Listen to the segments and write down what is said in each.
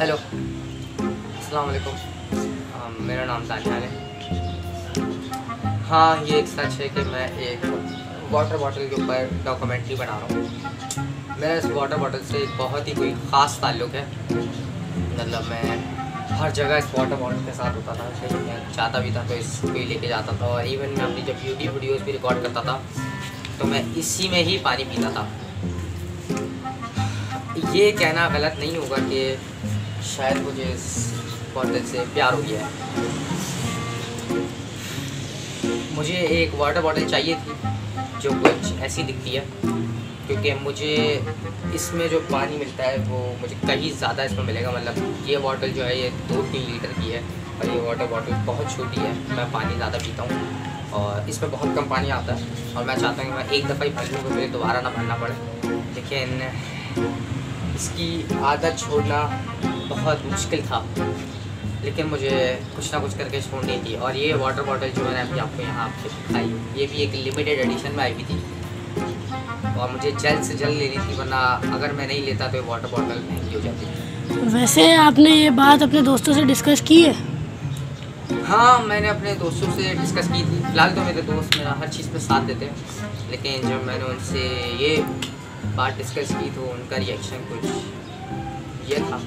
Hello अस्सलाम वालेकुम मेरा नाम दानियाल है। हाँ ये एक सच है कि मैं एक वाटर बॉटल के ऊपर डॉक्यूमेंट्री बना रहा हूँ। मेरा इस वाटर बॉटल से एक बहुत ही कोई ख़ास ताल्लुक़ है। मतलब मैं हर जगह इस वाटर बॉटल के साथ होता था कहीं मैं चाहता भी था तो इसको ही लेके जाता था, और इवन मैं अपनी जब यूट्यूब वीडियोज़ भी रिकॉर्ड करता था तो मैं इसी में ही पानी पीता था। ये कहना गलत नहीं होगा कि शायद मुझे इस बॉटल से प्यार हो गया है। मुझे एक वाटर बॉटल चाहिए थी, जो कुछ ऐसी दिखती है, क्योंकि मुझे इसमें जो पानी मिलता है, वो मुझे कहीं ज़्यादा इसमें मिलेगा। मतलब ये बॉटल जो है, ये दो तीन लीटर की है, और ये वाटर बॉटल बहुत छोटी है। मैं पानी ज़्यादा पीता हूँ, और इसमें बहुत कम पानी आता है, और मैं चाहता हूँ कि मैं एक दफ़ा ही भर लूँ तो मुझे दोबारा ना भरना पड़े। लेकिन इसकी आदत छोड़ना बहुत मुश्किल था। लेकिन मुझे कुछ ना कुछ करके छोड़नी थी और ये वाटर बॉटल जो मैंने अभी आपको यहाँ आपसे दिखाई ये भी एक लिमिटेड एडिशन में आई हुई थी। और मुझे जल्द से जल्द लेनी थी वरना अगर मैं नहीं लेता तो ये वाटर बॉटल महँगी हो जाती। वैसे आपने ये बात अपने दोस्तों से डिस्कस की है? हाँ मैंने अपने दोस्तों से डिस्कस की थी। फ़िलहाल तो मेरे दोस्त मेरा हर चीज़ पे साथ देते हैं। लेकिन जब मैंने उनसे ये बात डिस्कस की तो उनका रिएक्शन कुछ ये था।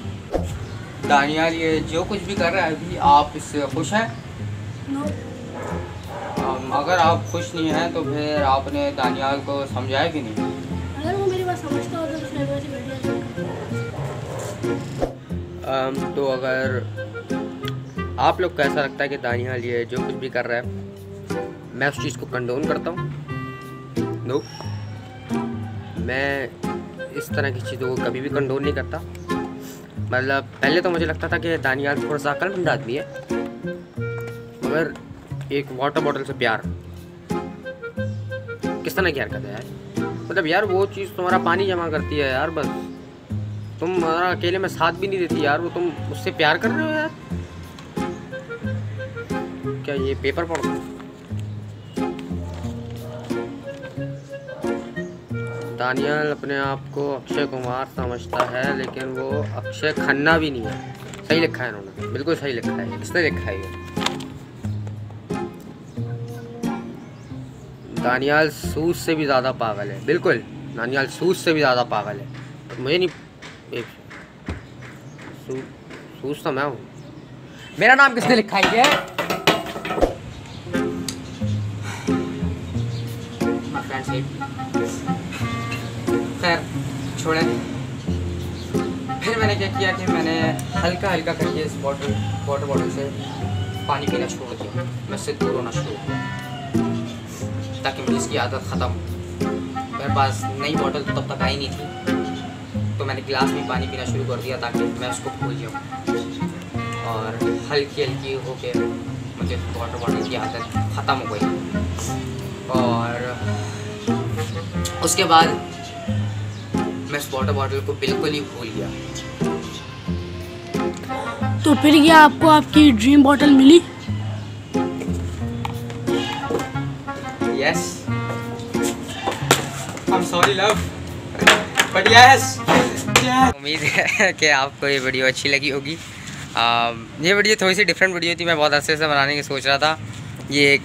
दानियाल ये जो कुछ भी कर रहा है अभी आप इससे खुश हैं? अम, अगर आप खुश नहीं हैं तो फिर आपने दानियाल को समझाया कि नहीं? अगर वो मेरी बात समझता हो तो अम, तो अगर आप लोग को ऐसा लगता है कि दानियाल ये जो कुछ भी कर रहा है मैं उस चीज़ को कंडोन करता हूँ? नो मैं इस तरह की चीज़ों को कभी भी कंडोन नहीं करता। मतलब पहले तो मुझे लगता था कि दानियाल थोड़ा सा अकलमंद आदमी है, मगर एक वाटर बॉटल से प्यार। किस तरह की हरकत है यार? मतलब यार, वो चीज़ तुम्हारा पानी जमा करती है यार, बस। तुम हमारा अकेले में साथ भी नहीं देती यार, वो तुम उससे प्यार कर रहे हो यार। क्या ये पेपर पढ़ दानियल अपने आप को अक्षय कुमार समझता है लेकिन वो अक्षय खन्ना भी नहीं है। सही लिखा है इन्होंने। बिल्कुल सही लिखा है। किसने लिखा है ये? दानियाल सूज से भी ज़्यादा पागल है। बिल्कुल दानियाल सूज से भी ज़्यादा पागल है। तो मुझे नहीं सू, सूज तो मैं हूँ। मेरा नाम किसने लिखा है ये? me. खैर छोड़े। फिर मैंने क्या किया कि मैंने हल्का हल्का करके इस बॉटल वाटर बॉटल से पानी पीना छोड़ दिया मैं इससे दूर होना शुरू किया, ताकि मुझे इसकी आदत ख़त्म हो। मेरे पास नई बॉटल तो तब तक आई नहीं थी तो मैंने गिलास में पानी पीना शुरू कर दिया ताकि मैं उसको भूल जाऊँ। और हल्की हल्की होके मुझे वाटर बॉटल की आदत ख़त्म हो गई। और उसके बाद मैं इस वाटर बॉटल को बिल्कुल ही भूल गया। तो फिर क्या आपको आपकी dream bottle milli? Yes I am sorry love but yes उम्मीद है कि आपको ये वीडियो अच्छी लगी होगी। Um, ये वीडियो थोड़ी सी डिफरेंट वीडियो थी मैं बहुत अरसे से बनाने की सोच रहा था। ये एक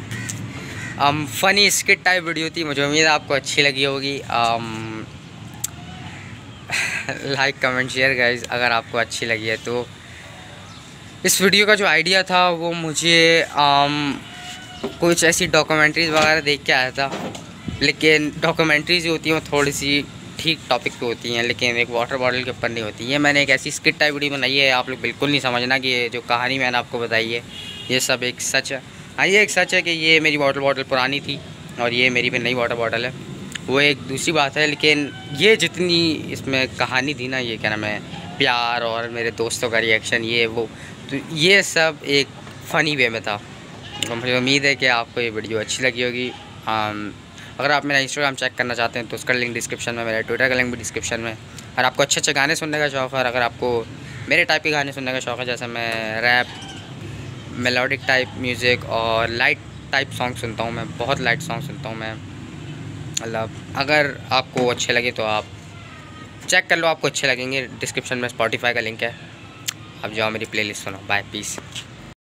फ़नी स्किट टाइप वीडियो थी मुझे उम्मीद है आपको अच्छी लगी होगी। Um, like comment share guys अगर आपको अच्छी लगी है तो। इस वीडियो का जो आइडिया था वो मुझे um, कुछ ऐसी डॉक्यूमेंट्रीज वगैरह देख के आया था। लेकिन डॉक्यूमेंट्रीज होती हैं वो थोड़ी सी ठीक टॉपिक पे होती हैं लेकिन एक वाटर बॉटल के ऊपर नहीं होती। ये मैंने एक ऐसी स्किट टाइप वीडियो बनाई है आप लोग बिल्कुल नहीं समझना कि ये जो कहानी मैंने आपको बताई है ये सब एक सच है। हाँ ये एक सच है कि ये मेरी वाटर बॉटल पुरानी थी और ये मेरी भी नई वाटर बॉटल है। वो एक दूसरी बात है, लेकिन ये जितनी इसमें कहानी थी ना, ये क्या नाम है, प्यार और मेरे दोस्तों का रिएक्शन ये वो तो ये सब एक फ़नी वे में था। मुझे उम्मीद है कि आपको ये वीडियो अच्छी लगी होगी। अगर आप मेरा इंस्टाग्राम चेक करना चाहते हैं तो उसका लिंक डिस्क्रिप्शन में, मेरा ट्विटर का लिंक भी डिस्क्रिप्शन में। और आपको अच्छे अच्छे गाने सुनने का शौक़ है, और अगर आपको मेरे टाइप के गाने सुनने का शौक़ है, जैसे मैं रैप मेलोडिक टाइप म्यूज़िक और लाइट टाइप सॉन्ग सुनता हूँ, मैं बहुत लाइट सॉन्ग सुनता हूँ मैं। मतलब अगर आपको अच्छे लगे तो आप चेक कर लो, आपको अच्छे लगेंगे। डिस्क्रिप्शन में स्पॉटिफाई का लिंक है। आप जाओ मेरी प्लेलिस्ट सुनो। Bye piece